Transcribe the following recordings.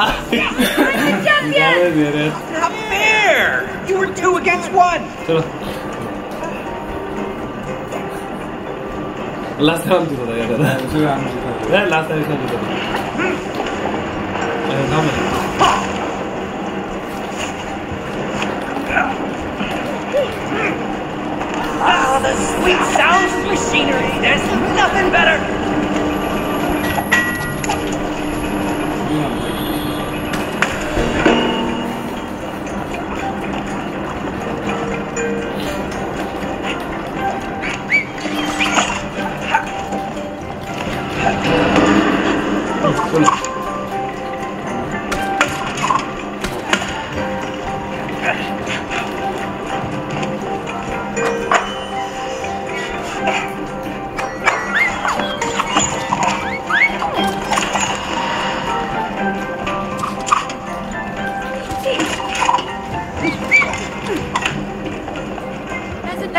I did it. Not fair! You were two against one! last time जीता did it. last time जीता था last time जीता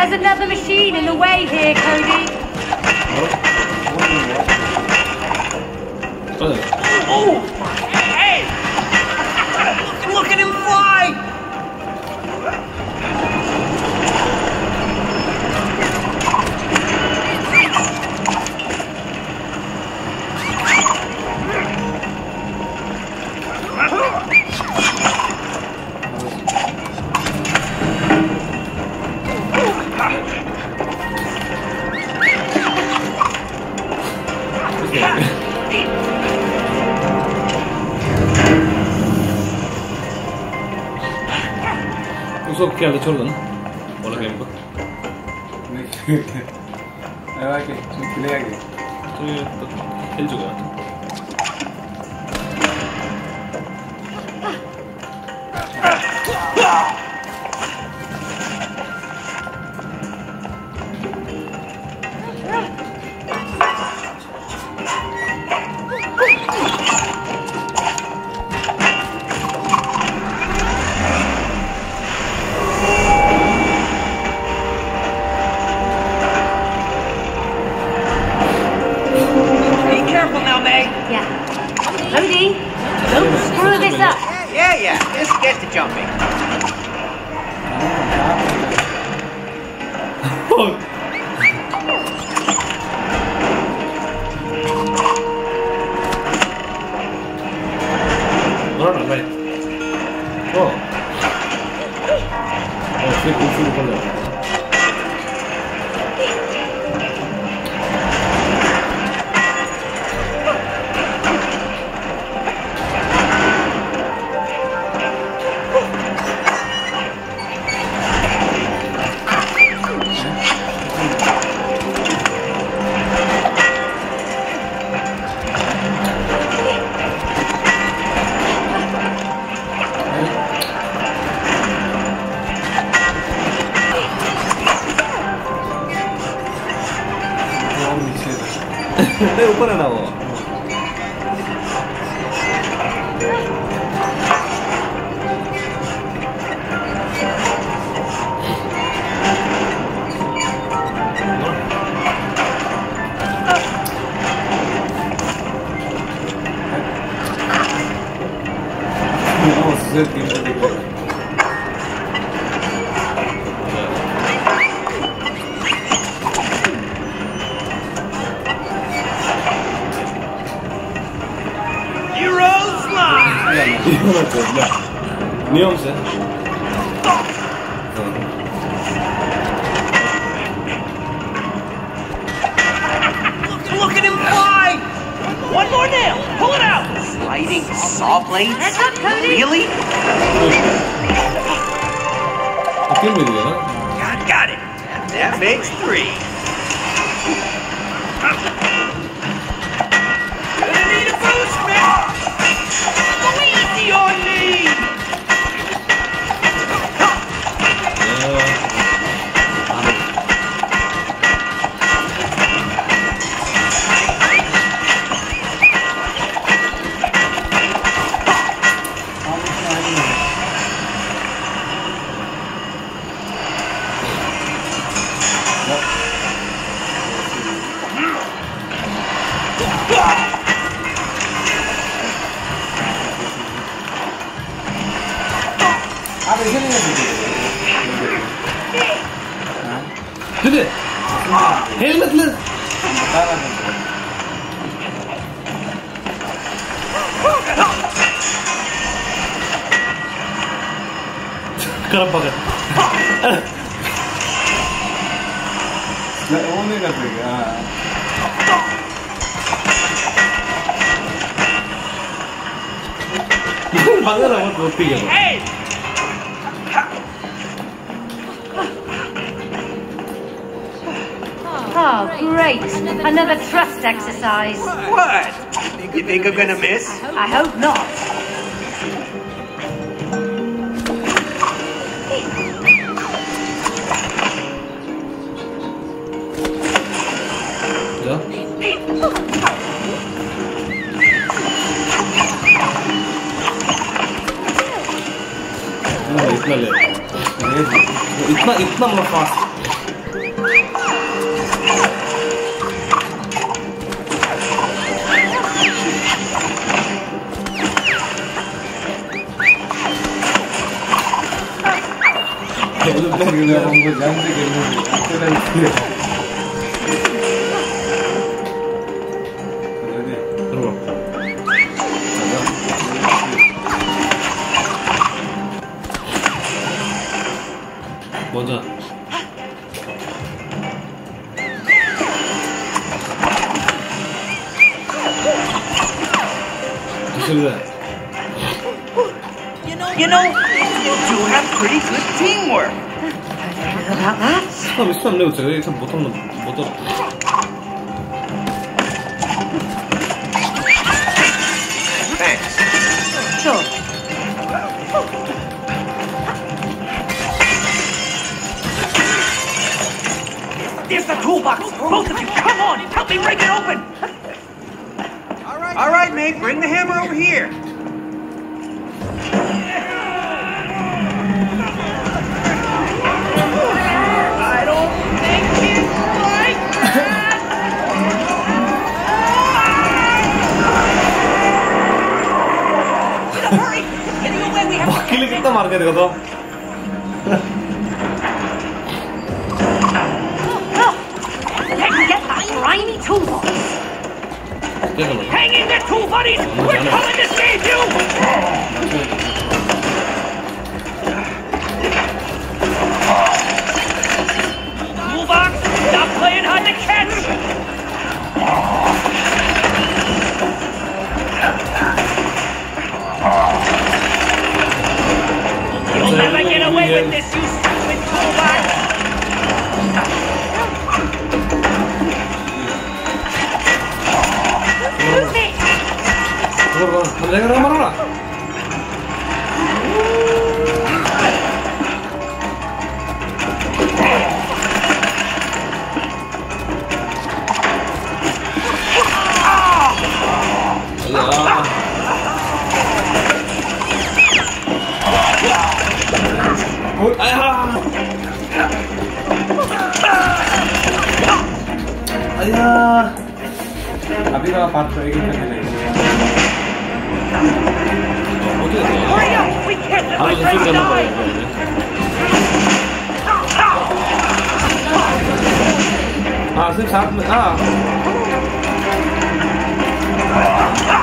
There's, another machine in the way here, Cody. 맞아 Oh! 우석기라도 저러던 원래 그런 거. 뭐? 네, 아, 이렇게 좀 그래야게. 좀 헬주가. biting saw blades? Really? I feel with you, huh? God, got it. That makes three. ஓனே Oh, great. Another thrust exercise. What? You think I'm gonna miss? I hope not. gitmeli. Evet. İtme, itme ama fast. Oğlum ben gülüyorum bu. Can da gülüyorum. do that. You know, you know, you have pretty good teamwork. About that? Some, some new to it. Some bottom, bottom. Thanks. Sure. There's the toolbox! Both of you, come on! Help me break it open! Okay, bring the hammer over here. मार के देखो तो Let me get that grimy toolbox. Hang in there, buddies! We're coming to save you! path so Hurry up! We can't let my friends die! Ah, सिर्फ साथ ah.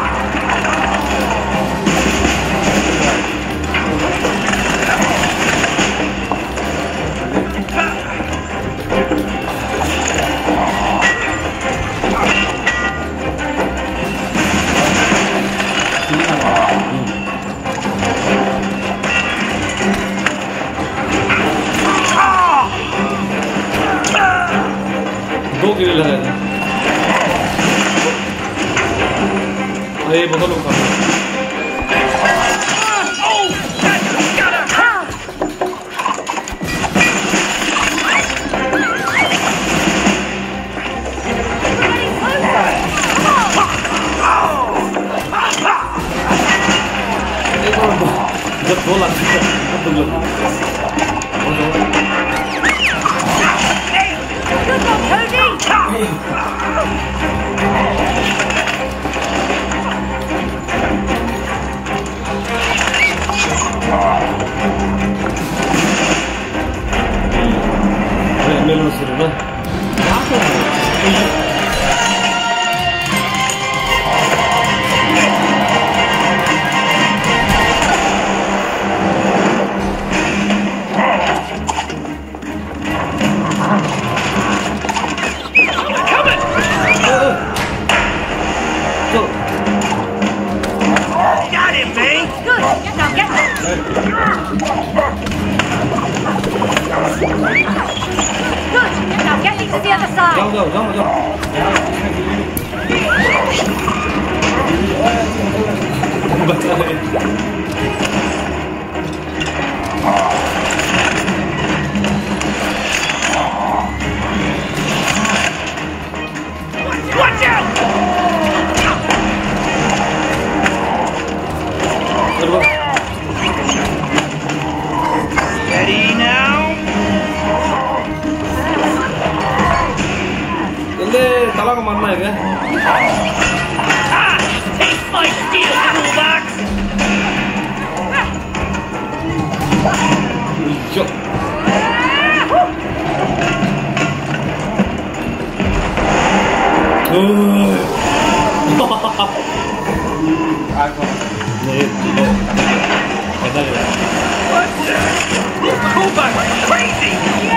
जब दो लाख तब तुम लोग Hey! Ready now? எந்த தலக மண்ணா இருக்கு Take my steel toolbox! Good. Live, live. Another one. What's? This crazy!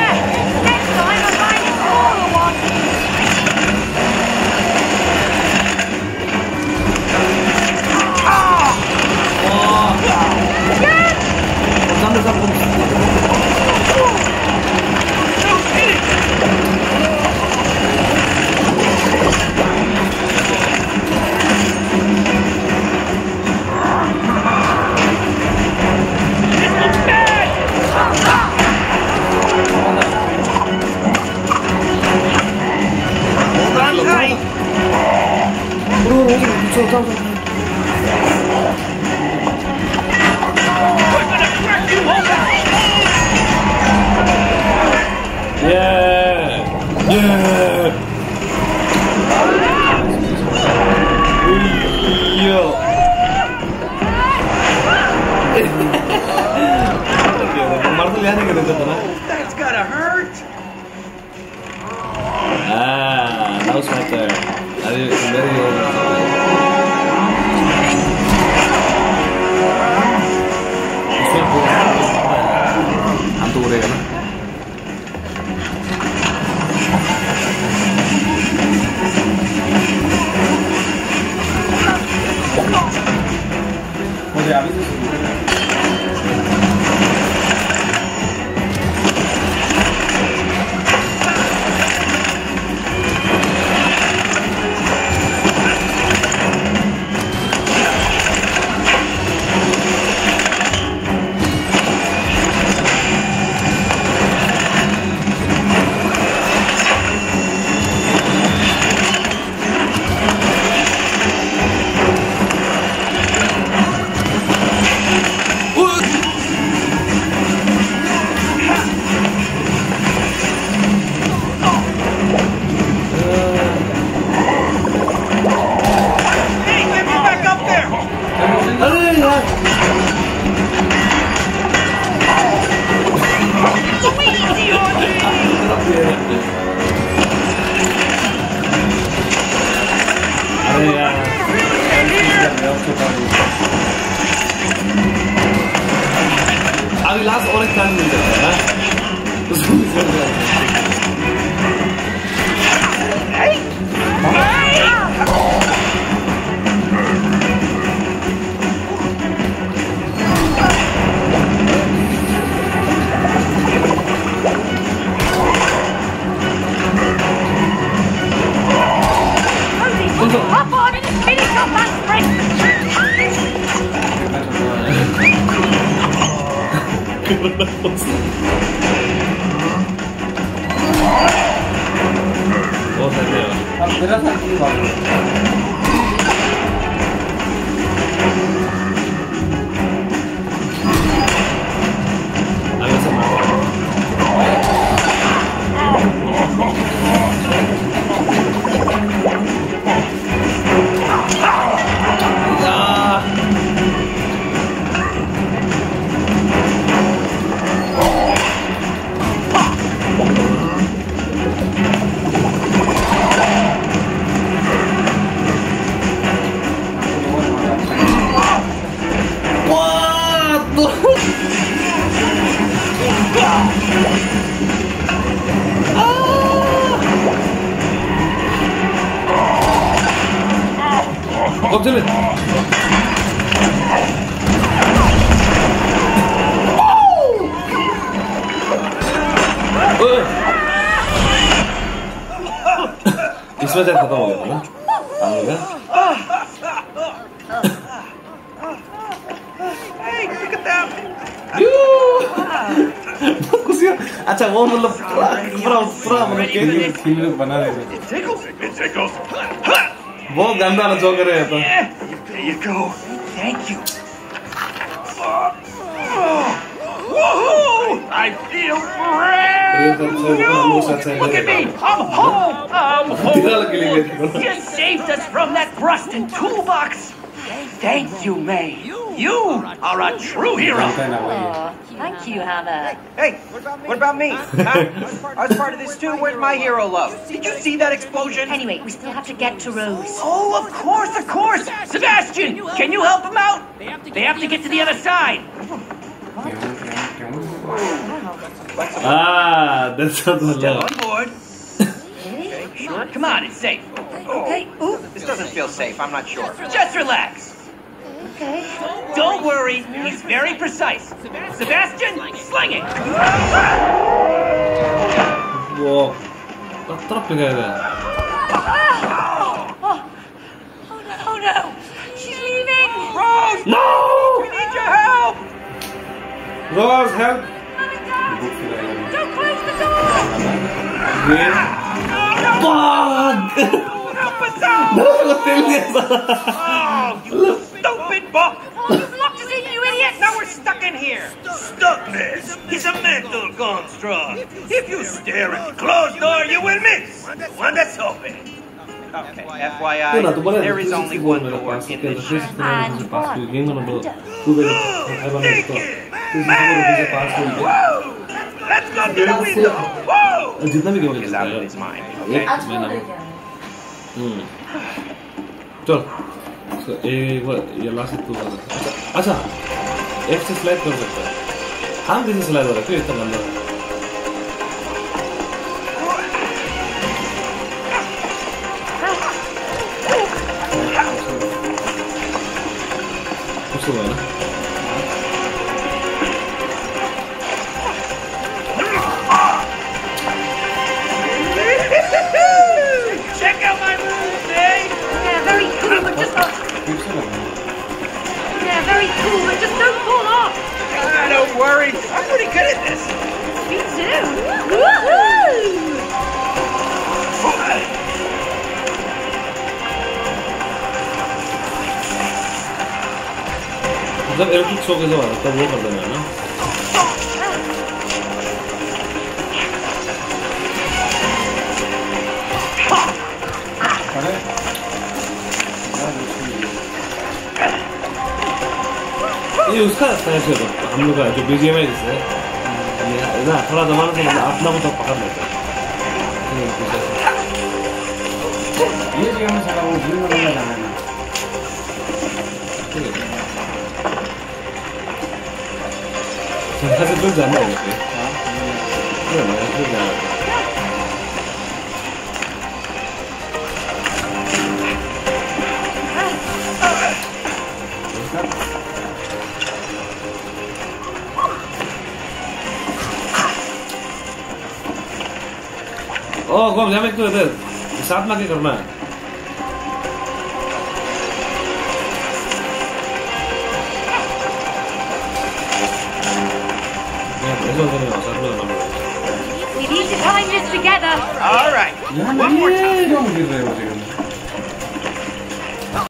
깜짝이야. 이스마장 갖다 먹었나? 안 먹어? अच्छा वो मतलब पूरा पूरा पूरा मतलब के लिए बनाने में रहे थे It tickles. It tickles. बहुत गंदा ना जो करे था There you go. Thank you. Woohoo! I feel ये brand सब सब हम लोग साथ new. साथ Look at me. I'm home. I'm दिखा के लिए गए home. थे You saved us from that rusted toolbox. Thank you, May. You are a true hero. Oh, thank you, Hannah. Hey, hey, what about me? I was part of this too. Where's my hero love? Did you see that explosion? Anyway, we still have to get to Rose. Oh, of course, of course. Sebastian, can you help him out? They have to get to the other side. Ah, that sounds love. On board. Come on, it's safe. Okay. Ooh. This doesn't feel safe. I'm not sure. Just relax. Okay. Don't worry, he's very precise. Sebastian, sling it! Whoa. That dropped again. Oh, oh no, oh no! She's leaving! Rose! No! We need your help! Rose, help! Don't, close the door! Yeah. Oh, no! Fuck! Help us out! No, no, no. Oh, esa. Oh, you stupid buck. Oh, you've locked us in, you idiot. Now we're stuck in here. Stuckness is a mental construct. If you stare at the closed door, you will miss the one that's open. Okay. Tú no, tú FYI, pones there is tú only sí one pones la door pasta, in que this tú sí ship. pones And la pasta, one. y viendo no puedo. Tú ves, ahí van a estar. Tú sí pones la pasta y Whoa! Let's go to the window. Whoa! जितना भी Is out of his कहोगे mind. एक Okay. महीना हम्म चल तो एक बार ये last तू कर अच्छा अच्छा एक से स्लाइड कर सकता है हम किसी स्लाइड हो रहा है क्यों इतना गंदा कुछ हुआ ना मतलब इलेक्ट्रिक शो कैसे होगा तब वो कर देना है ना पड़े यार उसकी ये उसका स्टाइल से होता है, हम लोग का जो बीजीएम है जिससे ये ना थोड़ा जमाना से मतलब अपना को तो पकड़ लेते हैं ये पीछे से। ये गेम में सारा वो भूल में जाना है ना ठीक है यहाँ से दूर जाना है मुझे हाँ नहीं, नहीं, दूर जाना है ओ गोम जामे क्यों इधर साथ में क्या together. All right. One more time.